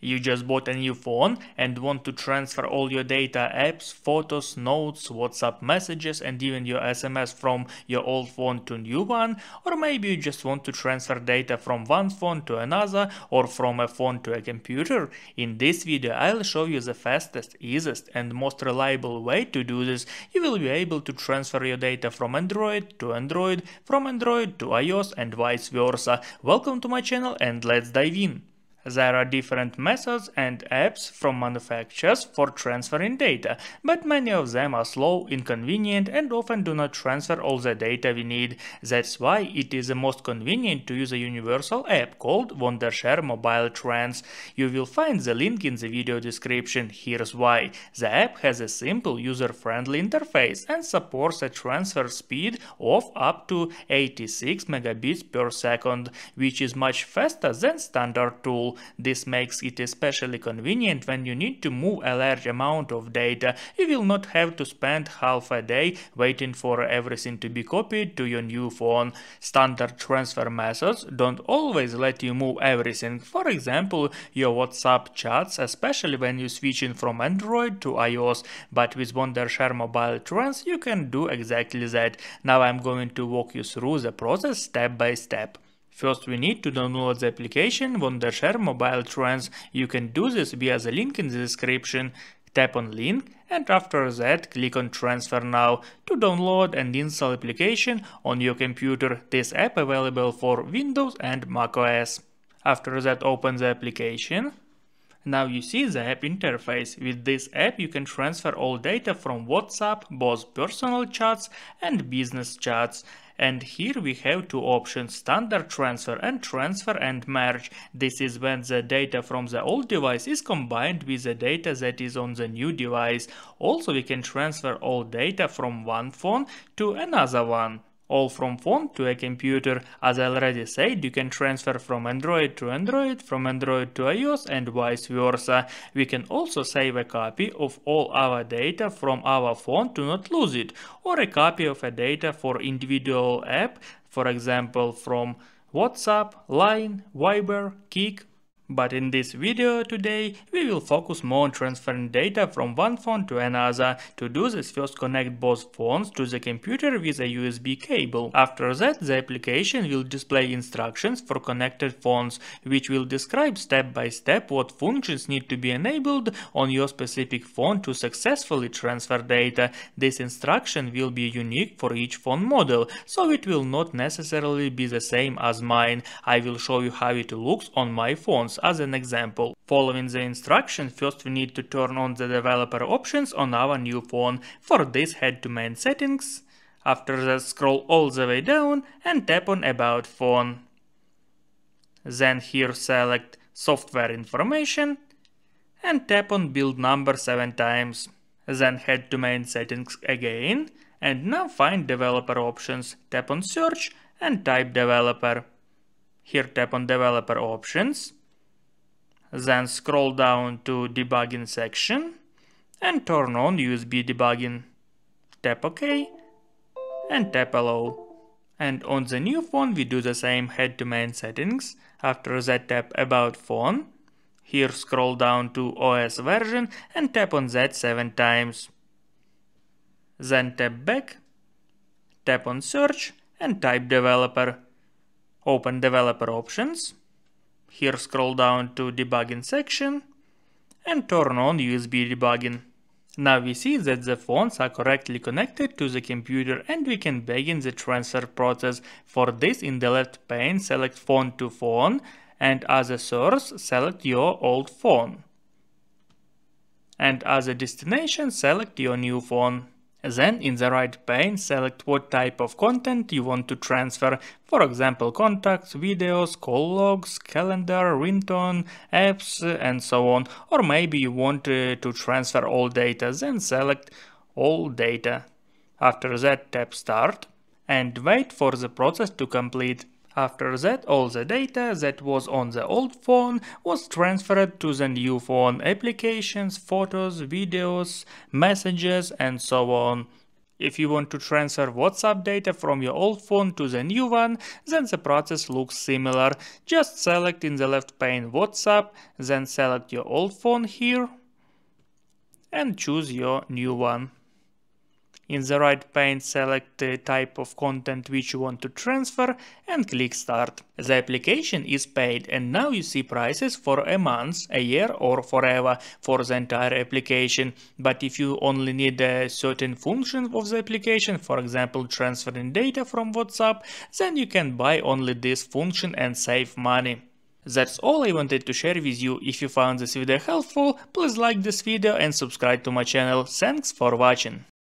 You just bought a new phone and want to transfer all your data, apps, photos, notes, WhatsApp messages and even your SMS from your old phone to new one or maybe you just want to transfer data from one phone to another or from a phone to a computer. In this video I'll show you the fastest, easiest and most reliable way to do this. You will be able to transfer your data from Android to Android, from Android to iOS and vice versa. Welcome to my channel and let's dive in. There are different methods and apps from manufacturers for transferring data, but many of them are slow, inconvenient and often do not transfer all the data we need. That's why it is the most convenient to use a universal app called Wondershare Mobile Trans. You will find the link in the video description. Here's why. The app has a simple user-friendly interface and supports a transfer speed of up to 86 megabits per second, which is much faster than standard This makes it especially convenient when you need to move a large amount of data. You will not have to spend half a day waiting for everything to be copied to your new phone. Standard transfer methods don't always let you move everything. For example, your WhatsApp chats, especially when you're switching from Android to iOS. But with Wondershare Mobile Trans, you can do exactly that. Now I'm going to walk you through the process step by step. First we need to download the application Wondershare Mobile Trans. You can do this via the link in the description. Tap on link and after that click on transfer now to download and install application on your computer. This app available for Windows and macOS. After that open the application. Now you see the app interface. With this app you can transfer all data from WhatsApp, both personal chats and business chats. And here we have two options, standard transfer and transfer and merge. This is when the data from the old device is combined with the data that is on the new device. Also we can transfer all data from one phone to another one all from phone to a computer. As I already said, you can transfer from Android to Android, from Android to iOS and vice versa. We can also save a copy of all our data from our phone to not lose it, or a copy of a data for individual app, for example from WhatsApp, Line, Viber, Kik, but in this video today, we will focus more on transferring data from one phone to another. To do this, first connect both phones to the computer with a USB cable. After that, the application will display instructions for connected phones, which will describe step by step what functions need to be enabled on your specific phone to successfully transfer data. This instruction will be unique for each phone model, so it will not necessarily be the same as mine. I will show you how it looks on my phones as an example. Following the instruction, first we need to turn on the developer options on our new phone. For this head to main settings. After that scroll all the way down and tap on about phone. Then here select software information and tap on build number 7 times. Then head to main settings again and now find developer options. Tap on search and type developer. Here tap on developer options then scroll down to debugging section and turn on USB debugging. Tap OK and tap allow. And on the new phone we do the same head to main settings. After that tap about phone. Here scroll down to OS version and tap on that 7 times. Then tap back, tap on search and type developer. Open developer options here scroll down to debugging section and turn on USB debugging. Now we see that the phones are correctly connected to the computer and we can begin the transfer process. For this in the left pane select phone to phone and as a source select your old phone. And as a destination select your new phone. Then in the right pane select what type of content you want to transfer, for example contacts, videos, call logs, calendar, ringtone, apps and so on. Or maybe you want uh, to transfer all data, then select all data. After that tap start and wait for the process to complete. After that, all the data that was on the old phone was transferred to the new phone, applications, photos, videos, messages and so on. If you want to transfer WhatsApp data from your old phone to the new one, then the process looks similar. Just select in the left pane WhatsApp, then select your old phone here and choose your new one. In the right pane select the type of content which you want to transfer and click start. The application is paid and now you see prices for a month, a year or forever for the entire application. But if you only need a certain function of the application, for example transferring data from WhatsApp, then you can buy only this function and save money. That's all I wanted to share with you. If you found this video helpful, please like this video and subscribe to my channel. Thanks for watching.